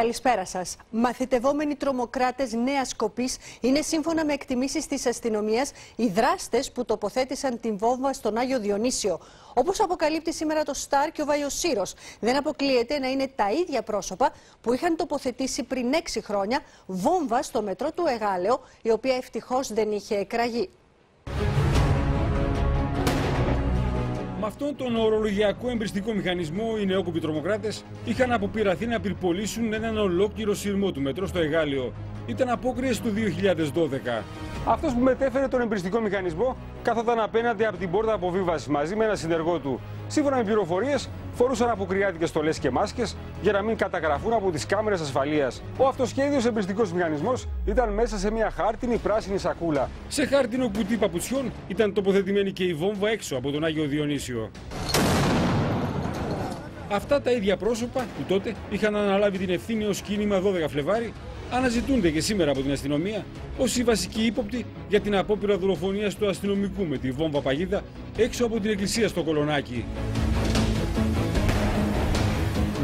Καλησπέρα σας. Μαθητευόμενοι τρομοκράτες Νέας Κοπή είναι σύμφωνα με εκτιμήσεις της αστυνομίας οι δράστες που τοποθέτησαν την βόμβα στον Άγιο Διονύσιο. Όπως αποκαλύπτει σήμερα το Σταρ και ο Βαϊοσύρος, δεν αποκλείεται να είναι τα ίδια πρόσωπα που είχαν τοποθετήσει πριν 6 χρόνια βόμβα στο μετρό του Εγάλεο, η οποία ευτυχώς δεν είχε εκραγεί. Με αυτόν τον ορολογιακό εμπριστικό μηχανισμό, οι νεόκοποι τρομοκράτες είχαν αποπειραθεί να πυρπολίσουν έναν ολόκληρο σειρμό του μετρό στο Εγάλιο. Ήταν απόκριες του 2012. Αυτός που μετέφερε τον εμπριστικό μηχανισμό καθόταν απέναντι από την πόρτα αποβίβασης μαζί με ένα συνεργό του. Σύμφωνα με πληροφορίες, φορούσαν αποκριάτικε στολές και μάσκες για να μην καταγραφούν από τις κάμερες ασφαλείας. Ο αυτοσχέδιος εμπριστικός μηχανισμός ήταν μέσα σε μια χάρτινη πράσινη σακούλα. Σε χάρτινο κουτί παπουτσιών ήταν τοποθετημένη και η βόμβα έξω από τον Άγιο Διονύσιο. Αυτά τα ίδια πρόσωπα που τότε είχαν αναλάβει την ευθύνη ως κίνημα 12 Φλεβάρι αναζητούνται και σήμερα από την αστυνομία ως οι βασικοί ύποπτοι για την απόπειρα δολοφονίας του αστυνομικού με τη βόμβα παγίδα έξω από την εκκλησία στο Κολονάκι.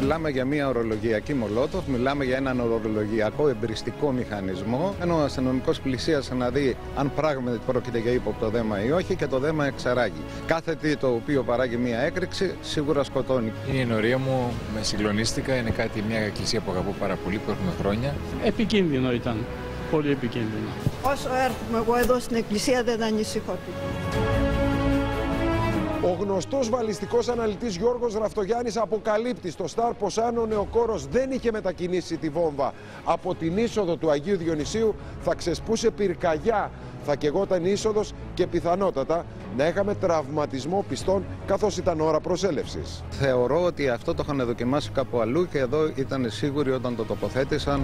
Μιλάμε για μια ορολογιακή μολότοφ, μιλάμε για έναν ορολογιακό εμπριστικό μηχανισμό. Ενώ ο αστυνομικός πλησίασε να δει αν πράγματι πρόκειται για ύποπτο δέμα ή όχι και το δέμα εξαράγει. Κάθε τι το οποίο παράγει μια έκρηξη σίγουρα σκοτώνει. Η ενορία μου με συγκλονίστηκα. Είναι κάτι, μια εκκλησία που αγαπώ πάρα πολύ, που έχουμε χρόνια. Επικίνδυνο ήταν. Πολύ επικίνδυνο. Όσο έρχομαι εγώ εδώ στην εκκλησία δεν ανησυχώ. Ο γνωστός βαλιστικός αναλυτής Γιώργος Ραφτογιάννη αποκαλύπτει στο Σταρ πως αν ο νεοκόρος δεν είχε μετακινήσει τη βόμβα από την είσοδο του Αγίου Διονυσίου, θα ξεσπούσε πυρκαγιά, θα κεγόταν είσοδος και πιθανότατα να είχαμε τραυματισμό πιστών καθώς ήταν ώρα προσέλευσης. Θεωρώ ότι αυτό το είχαν δοκιμάσει κάπου αλλού και εδώ ήταν σίγουροι όταν το τοποθέτησαν.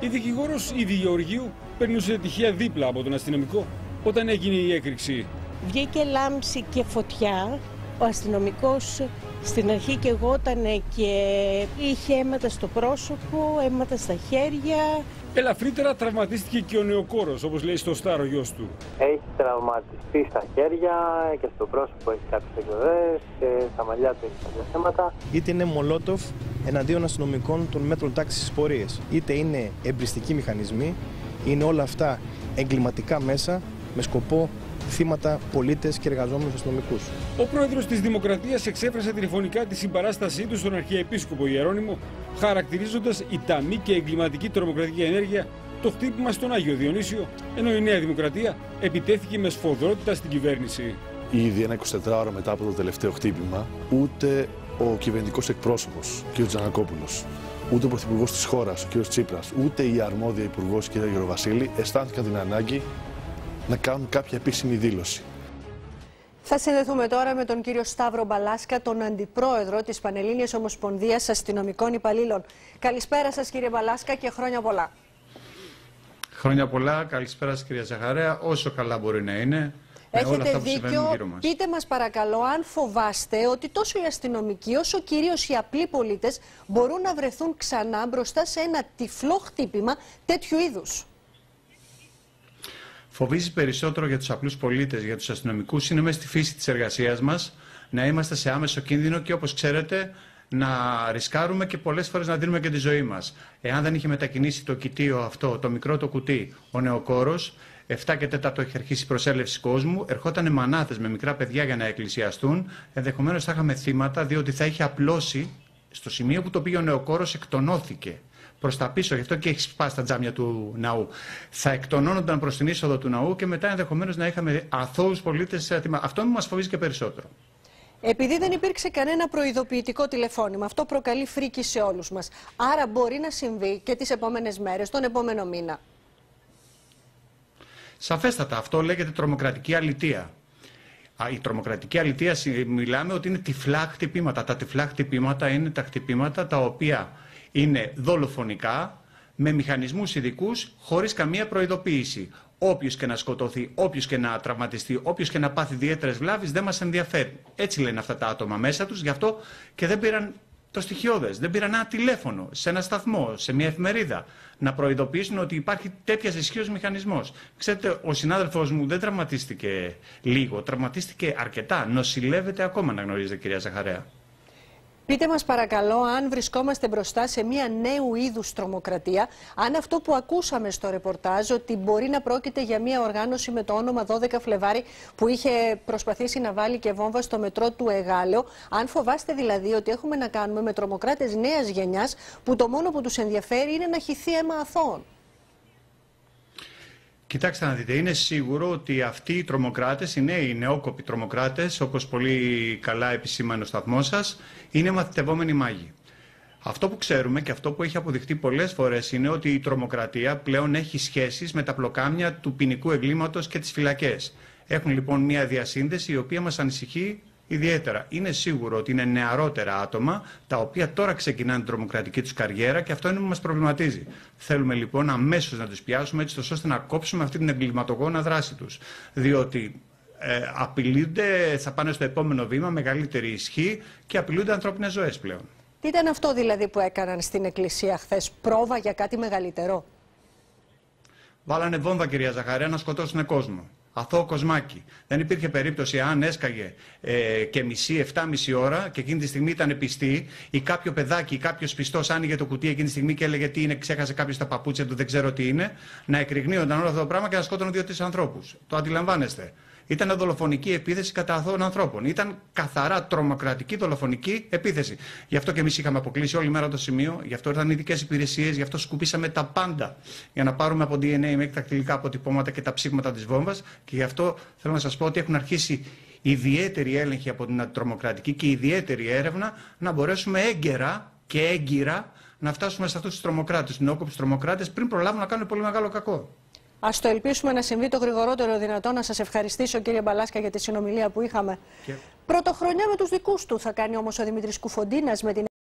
Η δικηγόρος Ήδη Γεωργίου περνούσε τυχαία δίπλα από τον αστυνομικό όταν έγινε η έκρηξη. Βγήκε λάμψη και φωτιά. Ο αστυνομικός στην αρχή και εγώ ήταν και είχε αίματα στο πρόσωπο, αίματα στα χέρια. Ελαφρύτερα τραυματίστηκε και ο νεοκόρος, όπως λέει στο Στάρο γιος του. Έχει τραυματιστεί στα χέρια και στο πρόσωπο έχει κάποιες εκδοδές και στα μαλλιά του έχει κάποια θέματα. Είτε είναι μολότοφ εναντίον αστυνομικών των μέτρων τάξης της πορείας, είτε είναι εμπριστικοί μηχανισμοί, είναι όλα αυτά εγκληματικά μέσα με σκοπό θύματα πολίτες και εργαζόμενους αστυνομικούς. Ο πρόεδρος της Δημοκρατίας εξέφρασε τηλεφωνικά τη συμπαράστασή του στον Αρχιεπίσκοπο Ιερώνυμο, χαρακτηρίζοντας η ταμή και εγκληματική τρομοκρατική ενέργεια το χτύπημα στον Άγιο Διονύσιο, ενώ η Νέα Δημοκρατία επιτέθηκε με σφοδρότητα στην κυβέρνηση. Ήδη ένα 24 ώρα μετά από το τελευταίο χτύπημα, ούτε ο κυβερνητικός εκπρόσωπος, κ. Τζανακόπουλος, ούτε ο πρωθυπουργός της χώρας, ο κ. Τσίπρας, ούτε η αρμόδια υπουργός, κ. Γεροβασίλη, αισθάνθηκαν την ανάγκη να κάνουν κάποια επίσημη δήλωση. Θα συνδεθούμε τώρα με τον κύριο Σταύρο Μπαλάσκα, τον Αντιπρόεδρο της Πανελλήνιας Ομοσπονδίας Αστυνομικών Υπαλλήλων. Καλησπέρα σας κύριε Μπαλάσκα και χρόνια πολλά. Χρόνια πολλά, καλησπέρα σας κυρία Ζαχαρέα, όσο καλά μπορεί να είναι. Έχετε δίκιο. Πείτε μας παρακαλώ αν φοβάστε ότι τόσο οι αστυνομικοί όσο κυρίως οι απλοί πολίτες μπορούν να βρεθούν ξανά μπροστά σε ένα τυφλό χτύπημα τέτοιου είδους. Φοβίζεις περισσότερο για τους απλούς πολίτες, για τους αστυνομικούς, είναι μέσα στη φύση της εργασίας μας να είμαστε σε άμεσο κίνδυνο και όπως ξέρετε να ρισκάρουμε και πολλές φορές να δίνουμε και τη ζωή μας. Εάν δεν είχε μετακινήσει το κοιτίο αυτό, το μικρό το κουτί, ο νεοκόρος, 7 και 4 έχει αρχίσει η προσέλευση κόσμου, ερχόταν μανάτε με μικρά παιδιά για να εκκλησιαστούν. Ενδεχομένως θα είχαμε θύματα, διότι θα είχε απλώσει στο σημείο που το πήγε ο νεοκόρος, εκτονώθηκε προς τα πίσω, γι' αυτό και έχεις σπάσει τα τζάμια του ναού. Θα εκτονώνονταν προς την είσοδο του ναού και μετά ενδεχομένως να είχαμε αθώους πολίτες σε ατιμά. Αυτό μας φοβίζει και περισσότερο. Επειδή δεν υπήρξε κανένα προειδοποιητικό τηλεφώνημα, αυτό προκαλεί φρίκη σε όλους μας. Άρα μπορεί να συμβεί και τις επόμενες μέρες, τον επόμενο μήνα. Σαφέστατα. Αυτό λέγεται τρομοκρατική αλητεία. Η τρομοκρατική αλητεία μιλάμε ότι είναι τυφλά χτυπήματα. Τα τυφλά χτυπήματα είναι τα χτυπήματα τα οποία είναι δολοφονικά, με μηχανισμούς ειδικούς, χωρίς καμία προειδοποίηση. Όποιος και να σκοτωθεί, όποιος και να τραυματιστεί, όποιος και να πάθει ιδιαίτερες βλάβεις, δεν μας ενδιαφέρει. Έτσι λένε αυτά τα άτομα μέσα τους, γι' αυτό και δεν πήραν το στοιχειώδες. Δεν πήραν ένα τηλέφωνο σε ένα σταθμό, σε μια εφημερίδα, να προειδοποιήσουν ότι υπάρχει τέτοια ισχύω μηχανισμός. Ξέρετε, ο συνάδελφός μου δεν τραυματίστηκε λίγο, τραυματίστηκε αρκετά. Νοσηλεύεται ακόμα, να γνωρίζετε, κυρία Ζαχαρέα. Πείτε μας παρακαλώ αν βρισκόμαστε μπροστά σε μια νέου είδους τρομοκρατία, αν αυτό που ακούσαμε στο ρεπορτάζ ότι μπορεί να πρόκειται για μια οργάνωση με το όνομα 12 Φλεβάρι που είχε προσπαθήσει να βάλει και βόμβα στο μετρό του Εγάλεο, αν φοβάστε δηλαδή ότι έχουμε να κάνουμε με τρομοκράτες νέας γενιάς που το μόνο που τους ενδιαφέρει είναι να χυθεί αίμα αθώων. Κοιτάξτε να δείτε, είναι σίγουρο ότι αυτοί οι τρομοκράτες, οι νέοι νεόκοποι τρομοκράτες, όπως πολύ καλά επισήμανε ο σταθμός σας, είναι μαθητευόμενοι μάγοι. Αυτό που ξέρουμε και αυτό που έχει αποδειχτεί πολλές φορές είναι ότι η τρομοκρατία πλέον έχει σχέσεις με τα πλοκάμια του ποινικού εγκλήματος και τις φυλακές. Έχουν λοιπόν μια διασύνδεση η οποία μας ανησυχεί ιδιαίτερα. Είναι σίγουρο ότι είναι νεαρότερα άτομα τα οποία τώρα ξεκινάνε την τρομοκρατική τους καριέρα και αυτό είναι που μας προβληματίζει. Θέλουμε λοιπόν αμέσως να τους πιάσουμε έτσι ώστε να κόψουμε αυτή την εγκληματογόνα δράση τους. Διότι ε, απειλούνται, θα πάνε στο επόμενο βήμα, μεγαλύτερη ισχύ και απειλούνται ανθρώπινες ζωές πλέον. Τι ήταν αυτό δηλαδή που έκαναν στην εκκλησία χθες, πρόβα για κάτι μεγαλύτερο; Βάλανε βόμβα, κυρία Ζαχαρέα, να σκοτώσουν κόσμο αθώο κοσμάκι. Δεν υπήρχε περίπτωση αν έσκαγε ε, και μισή, μισή ώρα και εκείνη τη στιγμή ήταν πιστή ή κάποιο παιδάκι ή κάποιος πιστός άνοιγε το κουτί εκείνη τη στιγμή και έλεγε τι είναι, ξέχασε κάποιος τα παπούτσια του, δεν ξέρω τι είναι, να εκρηγνύονταν όλο αυτό το πράγμα και να σκότωναν δύο-τρεις ανθρώπους. Το αντιλαμβάνεστε. Ήταν δολοφονική επίθεση κατά αθώων ανθρώπων. Ήταν καθαρά τρομοκρατική δολοφονική επίθεση. Γι' αυτό και εμείς είχαμε αποκλείσει όλη μέρα το σημείο, γι' αυτό ήρθαν ειδικές υπηρεσίες, γι' αυτό σκουπίσαμε τα πάντα για να πάρουμε από DNA μέχρι τα κτηλικά αποτυπώματα και τα ψήγματα της βόμβας. Και γι' αυτό θέλω να σας πω ότι έχουν αρχίσει ιδιαίτερη έλεγχη από την τρομοκρατική και ιδιαίτερη έρευνα να μπορέσουμε έγκαιρα και έγκυρα να φτάσουμε σε αυτούς τους τρομοκράτες, τους νεόκοπου τρομοκράτες, πριν προλάβουν να κάνουν πολύ μεγάλο κακό. Α το ελπίσουμε να συμβεί το γρηγορότερο δυνατό. Να σας ευχαριστήσω, κύριε Μπαλάσκα, για τη συνομιλία που είχαμε. Και... Πρωτοχρονιά με τους δικούς του θα κάνει όμως ο Δημήτρης Κουφοντίνας με την